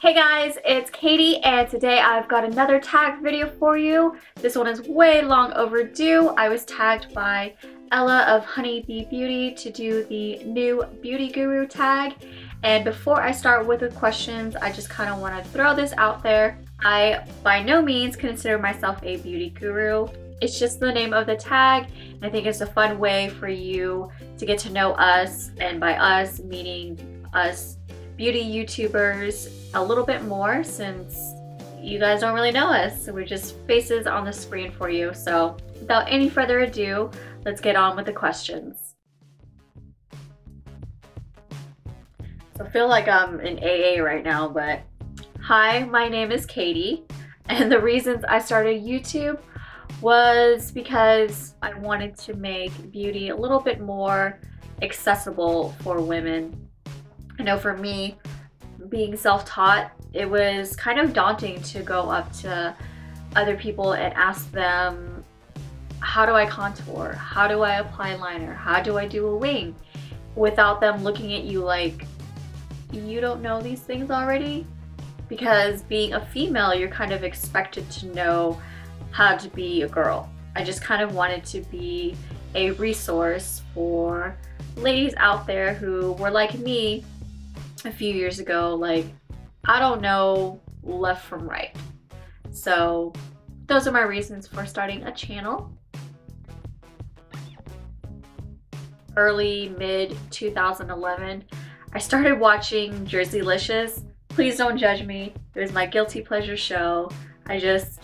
Hey guys, it's Katie and today I've got another tag video for you. This one is way long overdue. I was tagged by Ella of Honey Honeybee Beauty to do the new Beauty Guru tag. And before I start with the questions, I just kind of want to throw this out there. I by no means consider myself a beauty guru. It's just the name of the tag. I think it's a fun way for you to get to know us and by us meaning us beauty YouTubers a little bit more since you guys don't really know us. We're just faces on the screen for you. So without any further ado, let's get on with the questions. So I feel like I'm in AA right now, but hi, my name is Katie. And the reasons I started YouTube was because I wanted to make beauty a little bit more accessible for women I know for me, being self-taught, it was kind of daunting to go up to other people and ask them, how do I contour? How do I apply liner? How do I do a wing? Without them looking at you like, you don't know these things already? Because being a female, you're kind of expected to know how to be a girl. I just kind of wanted to be a resource for ladies out there who were like me a few years ago, like, I don't know left from right. So those are my reasons for starting a channel. Early, mid 2011, I started watching Jerseylicious. Please don't judge me. It was my guilty pleasure show. I just,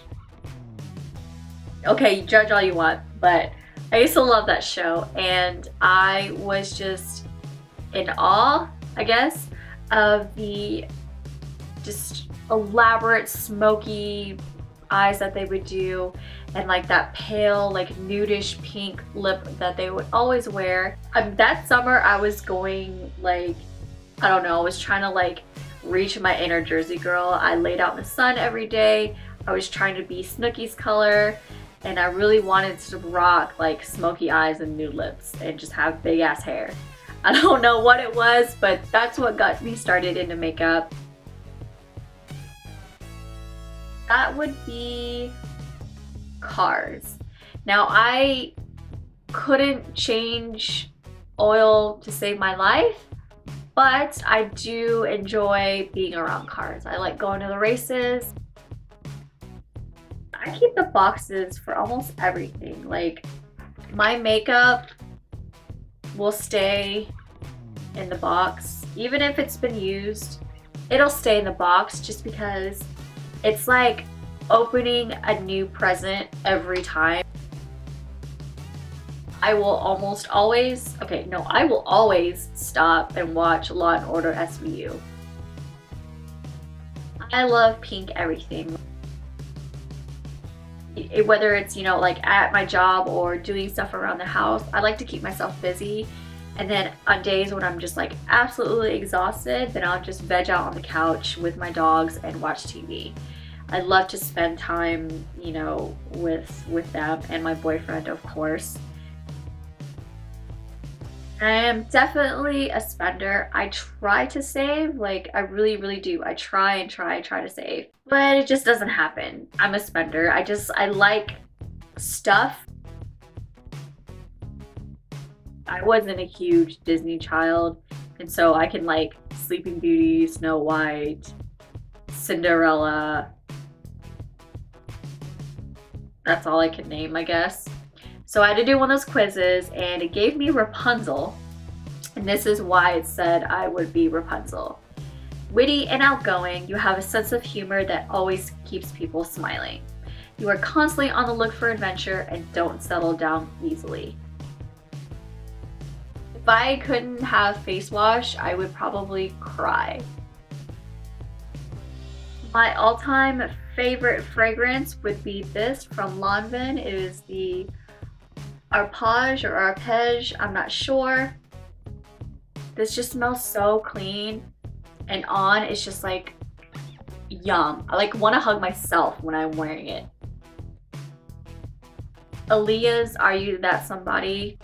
okay, judge all you want, but I used to love that show and I was just in awe, I guess, of the just elaborate smoky eyes that they would do and like that pale like nudish pink lip that they would always wear. Um, that summer I was going like, I don't know, I was trying to like reach my inner Jersey girl. I laid out in the sun every day. I was trying to be Snooki's color and I really wanted to rock like smoky eyes and nude lips and just have big ass hair. I don't know what it was, but that's what got me started into makeup. That would be cars. Now I couldn't change oil to save my life, but I do enjoy being around cars. I like going to the races. I keep the boxes for almost everything. Like my makeup will stay in the box. Even if it's been used, it'll stay in the box just because it's like opening a new present every time. I will almost always, okay, no, I will always stop and watch Law & Order SVU. I love pink everything. Whether it's, you know, like at my job or doing stuff around the house, I like to keep myself busy and then on days when I'm just like absolutely exhausted, then I'll just veg out on the couch with my dogs and watch TV. I love to spend time, you know, with with them and my boyfriend, of course. I am definitely a spender. I try to save, like I really, really do. I try and try and try to save, but it just doesn't happen. I'm a spender. I just, I like stuff I wasn't a huge Disney child, and so I can like Sleeping Beauty, Snow White, Cinderella. That's all I can name, I guess. So I had to do one of those quizzes, and it gave me Rapunzel. And this is why it said I would be Rapunzel. Witty and outgoing, you have a sense of humor that always keeps people smiling. You are constantly on the look for adventure and don't settle down easily. If I couldn't have face wash, I would probably cry. My all-time favorite fragrance would be this from Lanvin. It is the Arpege or Arpege, I'm not sure. This just smells so clean and on it's just like yum. I like want to hug myself when I'm wearing it. Aaliyah's Are You That Somebody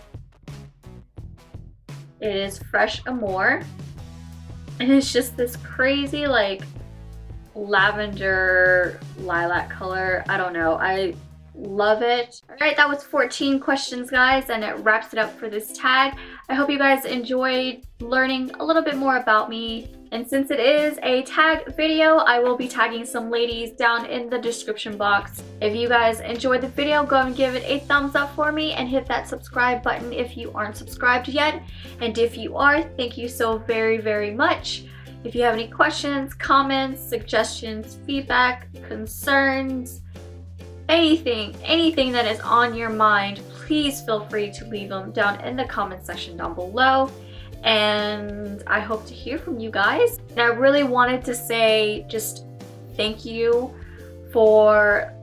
it is Fresh Amour. And it's just this crazy like lavender lilac color. I don't know. I love it. All right, that was 14 questions, guys, and it wraps it up for this tag. I hope you guys enjoyed learning a little bit more about me. And since it is a tag video, I will be tagging some ladies down in the description box. If you guys enjoyed the video, go and give it a thumbs up for me and hit that subscribe button if you aren't subscribed yet. And if you are, thank you so very, very much. If you have any questions, comments, suggestions, feedback, concerns, anything, anything that is on your mind, please feel free to leave them down in the comment section down below. And I hope to hear from you guys. And I really wanted to say just thank you for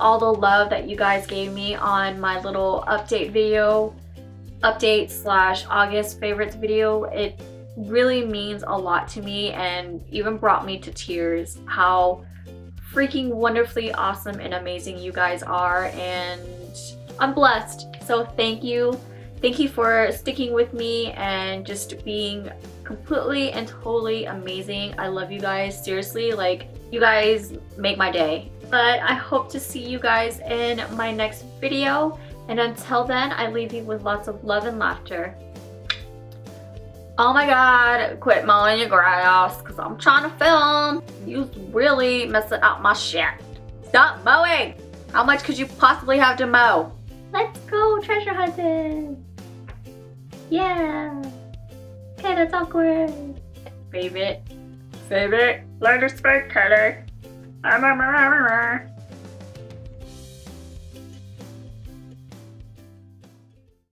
all the love that you guys gave me on my little update video, update slash August favorites video. It really means a lot to me and even brought me to tears how freaking wonderfully awesome and amazing you guys are and I'm blessed. So thank you. Thank you for sticking with me and just being completely and totally amazing. I love you guys. Seriously, like you guys make my day. But I hope to see you guys in my next video. And until then, I leave you with lots of love and laughter. Oh my god, quit mowing your grass because I'm trying to film. You really messing up my shit. Stop mowing. How much could you possibly have to mow? Let's go treasure hunting. Yeah. Okay, that's awkward. Favorite. Favorite. Learn to speak, Teddy.